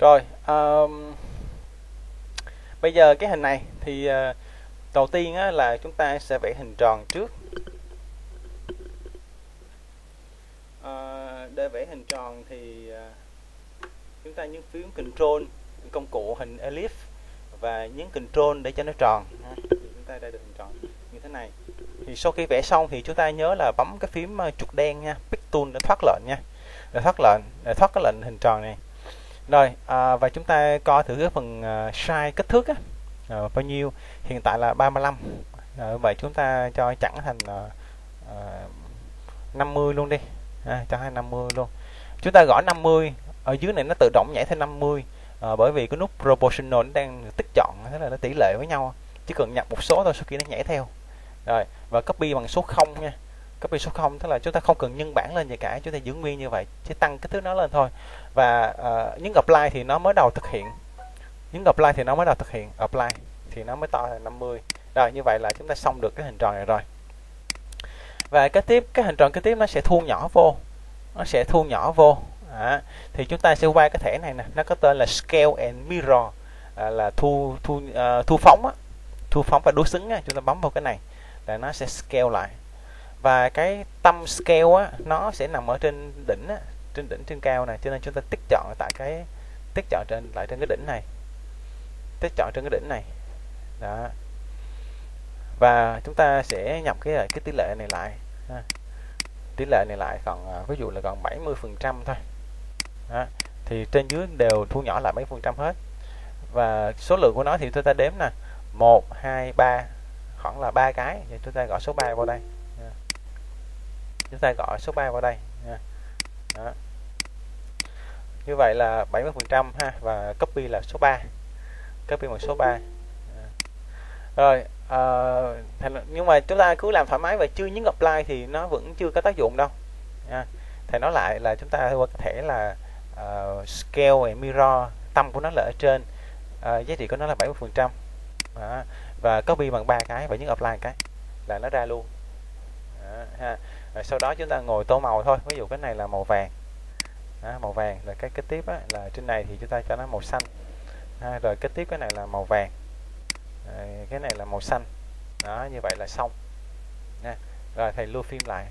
rồi um, bây giờ cái hình này thì uh, đầu tiên á, là chúng ta sẽ vẽ hình tròn trước. Uh, để vẽ hình tròn thì uh, chúng ta nhấn phím Control công cụ hình ellipse và nhấn Control để cho nó tròn. Thì chúng ta đã được hình tròn như thế này. Thì sau khi vẽ xong thì chúng ta nhớ là bấm cái phím chuột đen nha Pick Tool để thoát lệnh nha để thoát lệnh để thoát cái lệnh hình tròn này rồi à, và chúng ta coi thử cái phần à, uh, size kích thước á. À, bao nhiêu? Hiện tại là 35 à, ờ, vậy chúng ta cho chẳng thành uh, uh, 50 luôn đi. À, cho hai 50 luôn. Chúng ta gõ 50 ở dưới này nó tự động nhảy thêm 50 à, ờ, bởi vì cái nút proportional nó đang tích chọn thế là nó tỷ lệ với nhau. Chỉ cần nhập một số thôi sau khi nó nhảy theo. Rồi và copy bằng số 0 nha copy số 0 tức là chúng ta không cần nhân bản lên gì cả chúng ta giữ nguyên như vậy chỉ tăng kích thước nó lên thôi. Và ờ, uh, những apply thì nó mới đầu thực hiện. Những apply thì nó mới đầu thực hiện. Apply thì nó mới to là 50 rồi như vậy là chúng ta xong được cái hình tròn này rồi. Và kế tiếp cái hình tròn kế tiếp nó sẽ thu nhỏ vô. Nó sẽ thu nhỏ vô. À, thì chúng ta sẽ qua cái thẻ này nè. Nó có tên là scale and mirror. À, là thu thu uh, thu phóng á. Thu phóng và đối xứng á. Chúng ta bấm vào cái này là nó sẽ scale lại và cái tâm scale á, nó sẽ nằm ở trên đỉnh á, trên đỉnh trên cao này. Cho nên chúng ta tích chọn tại cái, tích chọn trên, lại trên cái đỉnh này. Tích chọn trên cái đỉnh này. Đó. Và chúng ta sẽ nhập cái cái tỷ lệ này lại, ha. tỷ lệ này lại còn à, ví dụ là còn 70 phần trăm thôi. Đó. thì trên dưới đều thu nhỏ lại mấy phần trăm hết. Và số lượng của nó thì chúng ta đếm nè. Một, hai, ba, khoảng là ba cái. Thì chúng ta gõ số 3 vào đây chúng ta gọi số 3 vào đây. Đó. như vậy là 70 phần trăm ha và copy là số 3 copy một số 3 rồi uh, nhưng mà chúng ta cứ làm thoải mái và chưa nhấn apply thì nó vẫn chưa có tác dụng đâu. Nha. thầy nói lại là chúng ta có thể là uh, scale and mirror tâm của nó là ở trên. Uh, giá trị của nó là 70 phần trăm. Và copy bằng ba cái và nhấn apply cái là nó ra luôn. Đó, ha. Rồi sau đó chúng ta ngồi tô màu thôi. Ví dụ cái này là màu vàng. Đó, màu vàng rồi cái kế tiếp á, là trên này thì chúng ta cho nó màu xanh. Ha, rồi kế tiếp cái này là màu vàng. Rồi, cái này là màu xanh. Đó như vậy là xong. Nha. Rồi thầy lưu phim lại.